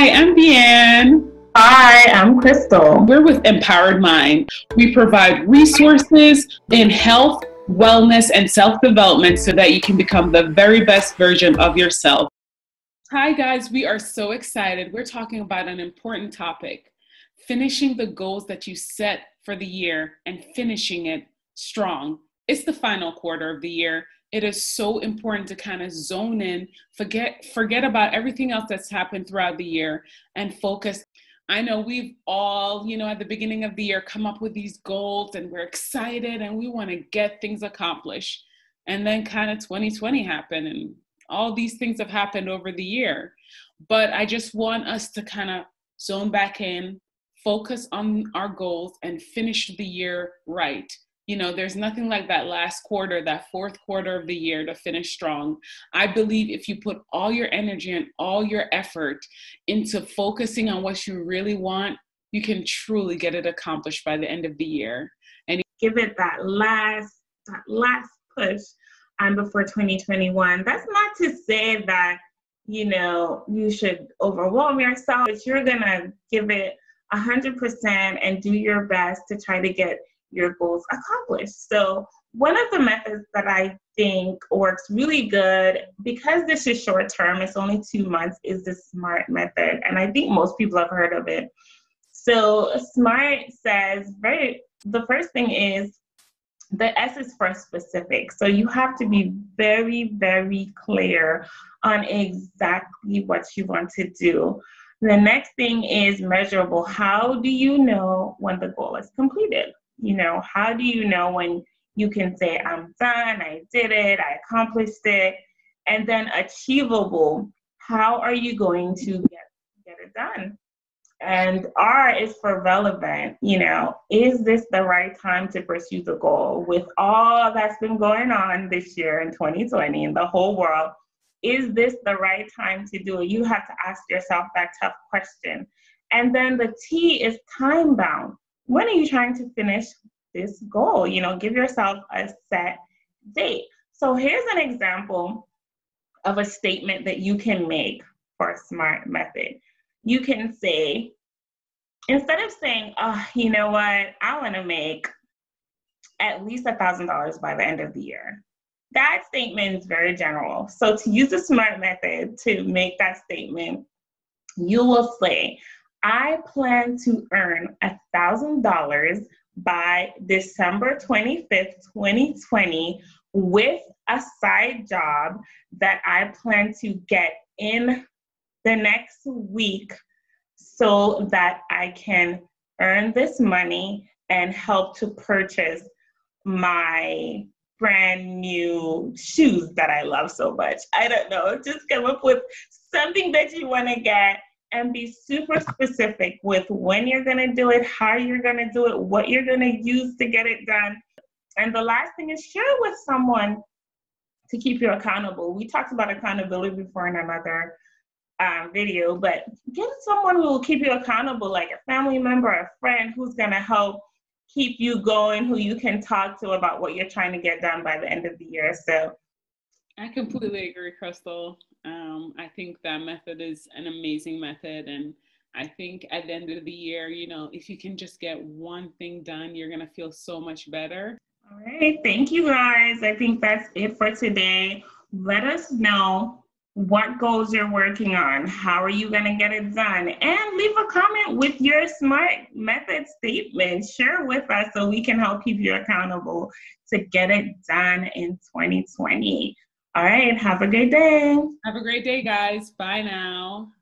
Hi, I'm Deanne. Hi, I'm Crystal. We're with Empowered Mind. We provide resources in health, wellness, and self development so that you can become the very best version of yourself. Hi, guys. We are so excited. We're talking about an important topic finishing the goals that you set for the year and finishing it strong. It's the final quarter of the year. It is so important to kind of zone in, forget forget about everything else that's happened throughout the year and focus. I know we've all, you know, at the beginning of the year come up with these goals and we're excited and we want to get things accomplished. And then kind of 2020 happened and all these things have happened over the year. But I just want us to kind of zone back in, focus on our goals and finish the year right you know there's nothing like that last quarter that fourth quarter of the year to finish strong. I believe if you put all your energy and all your effort into focusing on what you really want you can truly get it accomplished by the end of the year. And give it that last that last push um, before 2021 that's not to say that you know you should overwhelm yourself but you're gonna give it 100% and do your best to try to get your goals accomplished. So, one of the methods that I think works really good because this is short term, it's only two months, is the SMART method. And I think most people have heard of it. So, SMART says very, the first thing is the S is for specific. So, you have to be very, very clear on exactly what you want to do. The next thing is measurable. How do you know when the goal is completed? You know, how do you know when you can say, I'm done, I did it, I accomplished it? And then achievable. How are you going to get, get it done? And R is for relevant. You know, is this the right time to pursue the goal? With all that's been going on this year in 2020 in the whole world, is this the right time to do it? You have to ask yourself that tough question. And then the T is time bound when are you trying to finish this goal? You know, give yourself a set date. So here's an example of a statement that you can make for a SMART method. You can say, instead of saying, oh, you know what, I want to make at least a $1,000 by the end of the year. That statement is very general. So to use the SMART method to make that statement, you will say, I plan to earn $1,000 by December 25th, 2020, with a side job that I plan to get in the next week so that I can earn this money and help to purchase my brand new shoes that I love so much. I don't know, just come up with something that you want to get and be super specific with when you're going to do it, how you're going to do it, what you're going to use to get it done. And the last thing is share with someone to keep you accountable. We talked about accountability before in another um, video, but get someone who will keep you accountable, like a family member, a friend who's going to help keep you going, who you can talk to about what you're trying to get done by the end of the year. So I completely agree, Crystal. Um, I think that method is an amazing method. And I think at the end of the year, you know, if you can just get one thing done, you're going to feel so much better. All right. Thank you, guys. I think that's it for today. Let us know what goals you're working on. How are you going to get it done? And leave a comment with your SMART method statement. Share with us so we can help keep you accountable to get it done in 2020. All right. Have a great day. Have a great day, guys. Bye now.